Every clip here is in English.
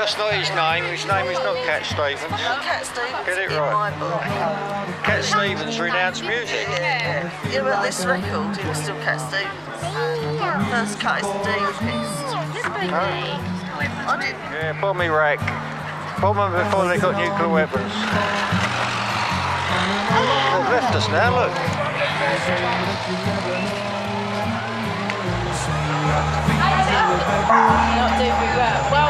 That's not his name. His name is not Cat Stevens. Cat Stevens Get it in right. my book. Cat Stevens renounced music. Yeah, yeah, but this record, it was still Cat Stevens. First cut is D piece. Oh, I didn't. Yeah, bomb Iraq. Bomb them before they got nuclear weapons. They've left us now, look. Not doing well. Well,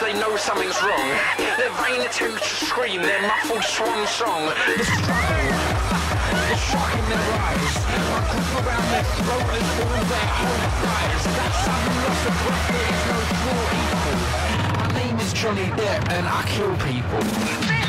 they know something's wrong. Their vain attempt to scream their muffled swan song. The struggle, the shock in their eyes. My grip around their throat as all their hope dies. That sudden loss of breath there is no true equal. My name is Johnny Depp and I kill people.